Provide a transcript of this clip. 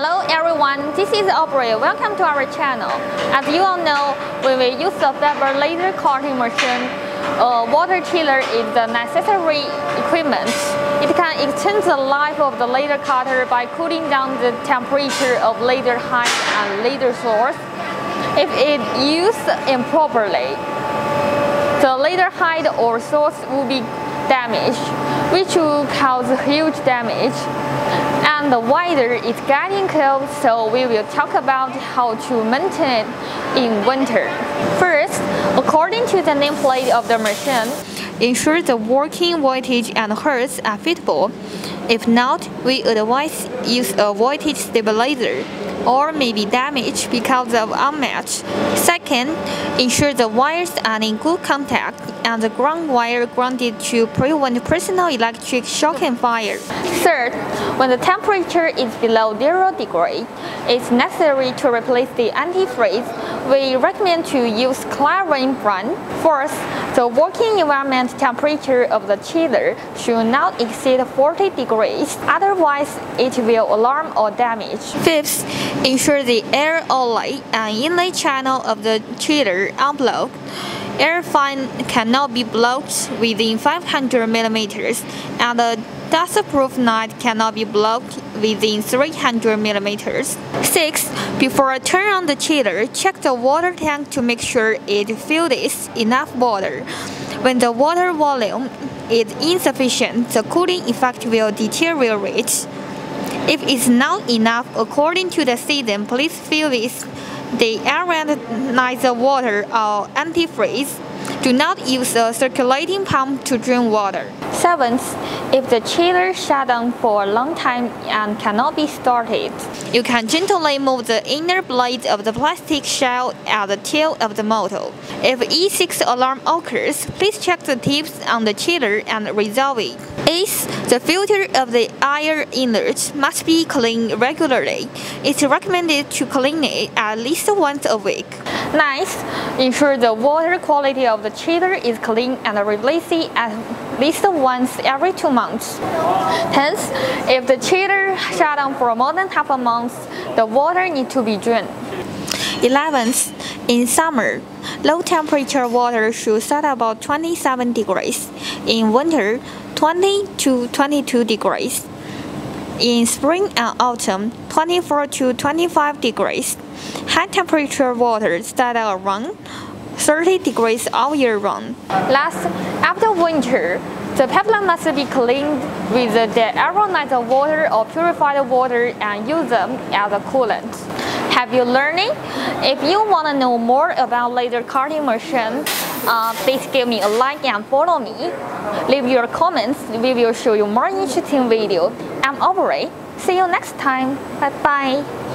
Hello everyone, this is Aubrey. Welcome to our channel. As you all know, when we use the fiber laser cutting machine, a water chiller is the necessary equipment. It can extend the life of the laser cutter by cooling down the temperature of laser height and laser source. If it used improperly, the laser height or source will be damaged, which will cause huge damage and the weather is getting cold so we will talk about how to maintain it in winter. First, according to the nameplate of the machine, ensure the working voltage and hertz are fitable. If not, we advise use a voltage stabilizer or may be damaged because of unmatched. Second, ensure the wires are in good contact and the ground wire grounded to prevent personal electric shock and fire. Third, when the temperature is below 0 degree, it's necessary to replace the antifreeze. We recommend to use Clarion brand. Fourth, the working environment temperature of the chiller should not exceed 40 degrees, otherwise it will alarm or damage. Fifth, ensure the air outlet and inlet channel of the chiller unblocked. Air fan cannot be blocked within 500 millimeters, and the dust-proof nut cannot be blocked within 300 millimeters. 6. Before I turn on the chiller, check the water tank to make sure it fills enough water. When the water volume is insufficient, the cooling effect will deteriorate. If it's not enough according to the season, please fill this the air water or antifreeze. Do not use a circulating pump to drain water. Seventh, if the chiller shut down for a long time and cannot be started, you can gently move the inner blade of the plastic shell at the tail of the motor. If E6 alarm occurs, please check the tips on the chiller and resolve it. Eighth, the filter of the air inlet must be cleaned regularly. It's recommended to clean it at least once a week. Ninth, ensure the water quality of the chiller is clean and replace it at least once every two months. Hence, if the chiller shut down for more than half a month, the water needs to be drained. 11th, in summer, low temperature water should set about 27 degrees. In winter, 20 to 22 degrees. In spring and autumn, 24 to 25 degrees. High temperature water start around 30 degrees all year round. Last, after winter, the pipeline must be cleaned with the deionized water or purified water and use them as a coolant. Have you learning? If you want to know more about laser cutting machine, uh, please give me a like and follow me. Leave your comments, we will show you more interesting video. I'm Aubrey. See you next time. Bye bye.